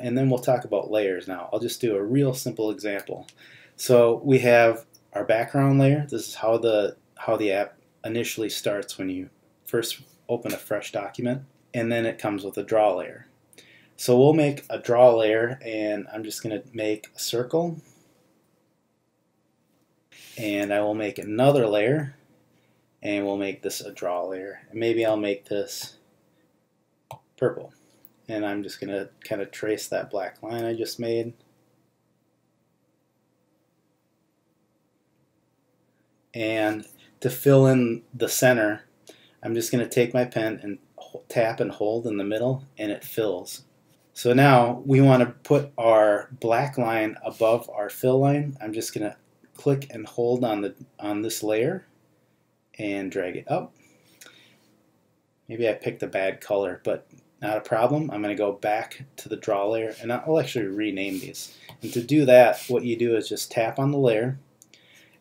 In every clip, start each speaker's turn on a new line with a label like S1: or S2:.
S1: and then we'll talk about layers now. I'll just do a real simple example. So we have our background layer. This is how the how the app initially starts when you first open a fresh document, and then it comes with a draw layer. So we'll make a draw layer, and I'm just going to make a circle, and I will make another layer, and we'll make this a draw layer. And maybe I'll make this purple and I'm just going to kind of trace that black line I just made. And to fill in the center, I'm just going to take my pen and tap and hold in the middle and it fills. So now we want to put our black line above our fill line. I'm just going to click and hold on the on this layer and drag it up. Maybe I picked a bad color, but not a problem. I'm going to go back to the draw layer and I'll actually rename these. And to do that, what you do is just tap on the layer.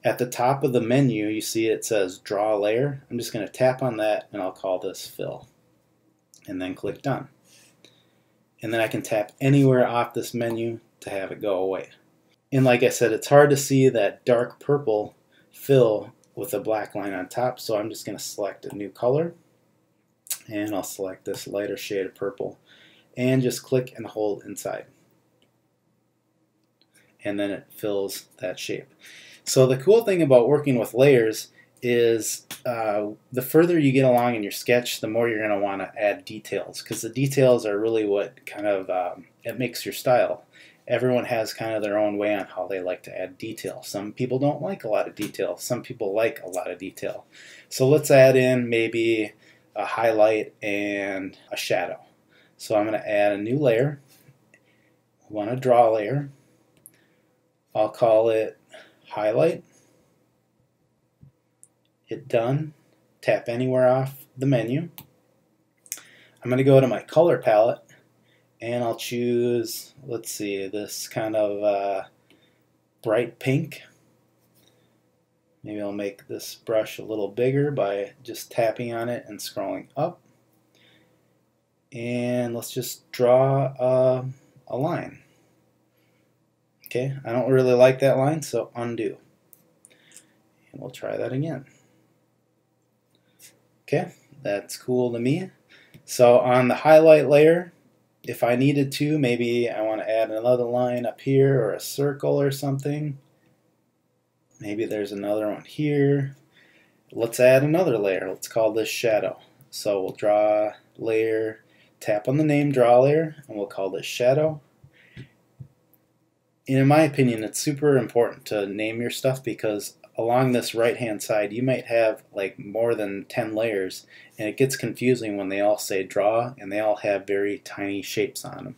S1: At the top of the menu, you see it says draw layer. I'm just going to tap on that and I'll call this fill. And then click done. And then I can tap anywhere off this menu to have it go away. And like I said, it's hard to see that dark purple fill with a black line on top, so I'm just going to select a new color and I'll select this lighter shade of purple and just click and hold inside and then it fills that shape. So the cool thing about working with layers is uh, the further you get along in your sketch, the more you're going to want to add details because the details are really what kind of um, it makes your style. Everyone has kind of their own way on how they like to add detail. Some people don't like a lot of detail. Some people like a lot of detail. So let's add in maybe a highlight and a shadow. So I'm going to add a new layer. I want a draw layer. I'll call it highlight. Hit done. Tap anywhere off the menu. I'm going to go to my color palette and I'll choose, let's see, this kind of uh, bright pink. Maybe I'll make this brush a little bigger by just tapping on it and scrolling up. And let's just draw a, a line. Okay, I don't really like that line, so undo. And we'll try that again. Okay, that's cool to me. So on the highlight layer, if I needed to, maybe I want to add another line up here or a circle or something. Maybe there's another one here. Let's add another layer. Let's call this shadow. So we'll draw layer, tap on the name draw layer, and we'll call this shadow. And in my opinion, it's super important to name your stuff because along this right hand side you might have like more than 10 layers and it gets confusing when they all say draw and they all have very tiny shapes on them.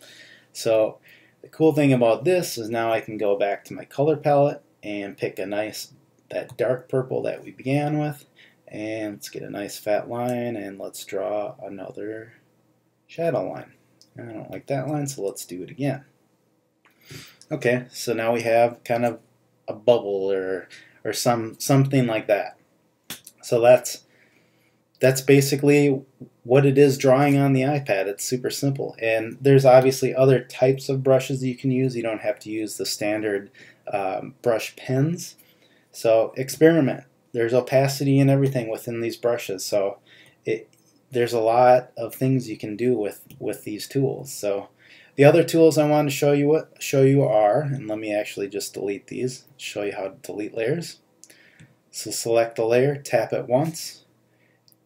S1: So the cool thing about this is now I can go back to my color palette and pick a nice, that dark purple that we began with. And let's get a nice fat line and let's draw another shadow line. I don't like that line, so let's do it again. Okay, so now we have kind of a bubble or or some something like that. So that's that's basically what it is drawing on the iPad. It's super simple. And there's obviously other types of brushes you can use. You don't have to use the standard um, brush pens. So experiment. There's opacity and everything within these brushes. So it, there's a lot of things you can do with, with these tools. So the other tools I want to show you what show you are, and let me actually just delete these, show you how to delete layers. So select the layer, tap it once.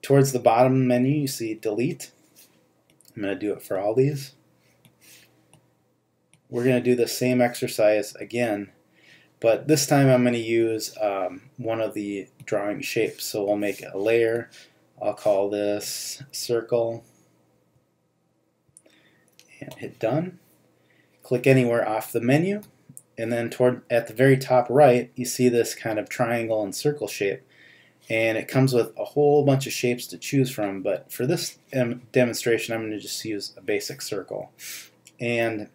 S1: Towards the bottom menu you see delete. I'm going to do it for all these. We're going to do the same exercise again but this time I'm going to use um, one of the drawing shapes. So we'll make a layer. I'll call this circle. And hit done. Click anywhere off the menu. And then toward at the very top right, you see this kind of triangle and circle shape. And it comes with a whole bunch of shapes to choose from. But for this demonstration, I'm going to just use a basic circle. And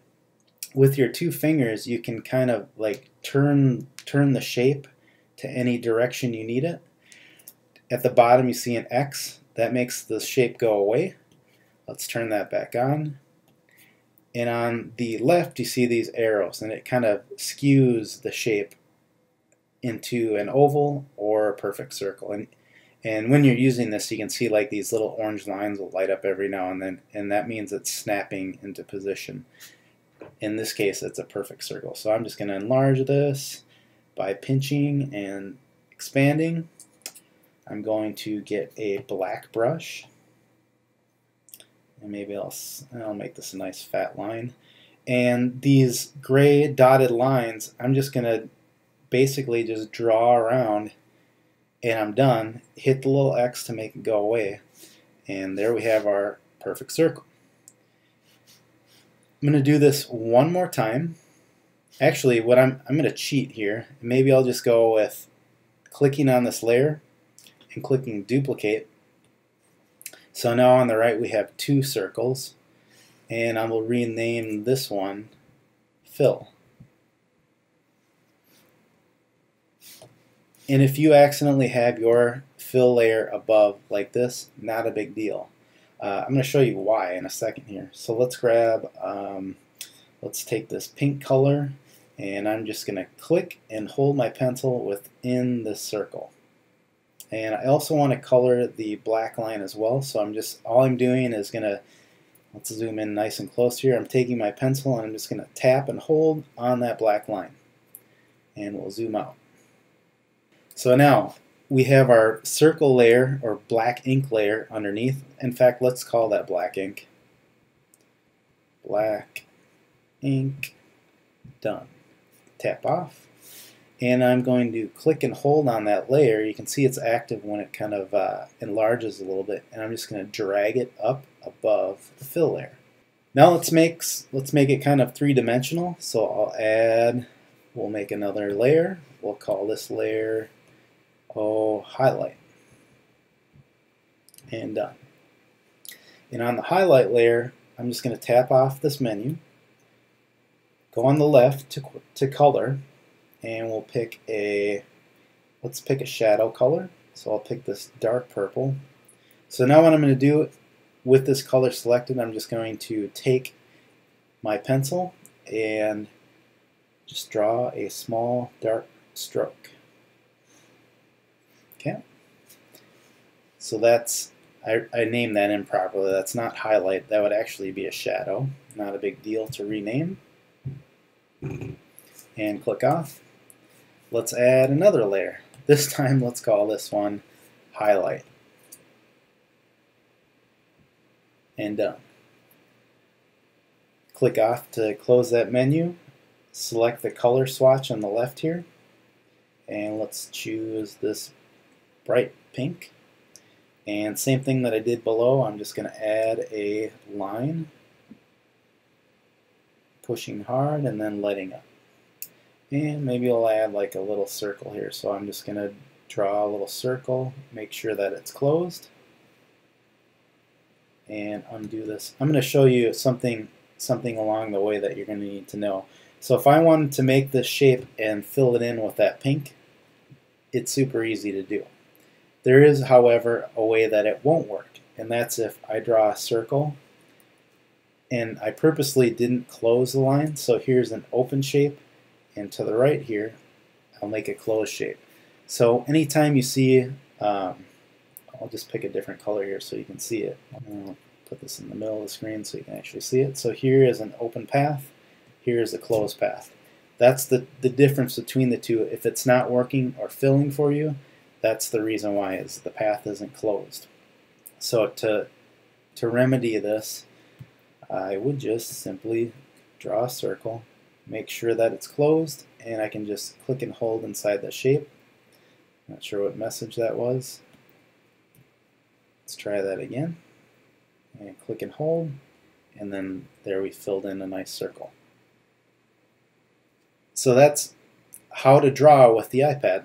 S1: with your two fingers, you can kind of like turn turn the shape to any direction you need it. At the bottom, you see an X. That makes the shape go away. Let's turn that back on. And on the left, you see these arrows, and it kind of skews the shape into an oval or a perfect circle. And and when you're using this, you can see like these little orange lines will light up every now and then, and that means it's snapping into position. In this case, it's a perfect circle. So I'm just going to enlarge this by pinching and expanding. I'm going to get a black brush, and maybe I'll, I'll make this a nice fat line. And these gray dotted lines, I'm just going to basically just draw around and I'm done. Hit the little X to make it go away. And there we have our perfect circle. I'm going to do this one more time. Actually, what I'm, I'm going to cheat here. Maybe I'll just go with clicking on this layer and clicking duplicate. So now on the right we have two circles and I will rename this one fill. And if you accidentally have your fill layer above like this, not a big deal. Uh, I'm going to show you why in a second here. So let's grab, um, let's take this pink color and I'm just going to click and hold my pencil within the circle. And I also want to color the black line as well. So I'm just, all I'm doing is going to, let's zoom in nice and close here. I'm taking my pencil and I'm just going to tap and hold on that black line. And we'll zoom out. So now we have our circle layer or black ink layer underneath. In fact, let's call that black ink. Black ink done. Tap off. And I'm going to click and hold on that layer. You can see it's active when it kind of uh, enlarges a little bit. And I'm just going to drag it up above the fill layer. Now let's make, let's make it kind of three-dimensional. So I'll add, we'll make another layer. We'll call this layer oh, highlight. And done. And on the highlight layer, I'm just going to tap off this menu, go on the left to, to color, and we'll pick a, let's pick a shadow color. So I'll pick this dark purple. So now what I'm going to do with this color selected, I'm just going to take my pencil and just draw a small dark stroke. Okay. So that's, I, I named that improperly. That's not highlight. That would actually be a shadow. Not a big deal to rename. And click off. Let's add another layer. This time let's call this one highlight. And done. Click off to close that menu. Select the color swatch on the left here. And let's choose this bright pink. And same thing that I did below, I'm just going to add a line, pushing hard and then letting up. And maybe I'll add like a little circle here. So I'm just going to draw a little circle, make sure that it's closed, and undo this. I'm going to show you something something along the way that you're going to need to know. So if I wanted to make this shape and fill it in with that pink, it's super easy to do. There is, however, a way that it won't work, and that's if I draw a circle and I purposely didn't close the line. So here's an open shape, and to the right here, I'll make a closed shape. So anytime you see, um, I'll just pick a different color here so you can see it. I'll put this in the middle of the screen so you can actually see it. So here is an open path, here is a closed path. That's the, the difference between the two. If it's not working or filling for you, that's the reason why is the path isn't closed. So to, to remedy this, I would just simply draw a circle, make sure that it's closed, and I can just click and hold inside the shape. Not sure what message that was. Let's try that again. And click and hold, and then there we filled in a nice circle. So that's how to draw with the iPad.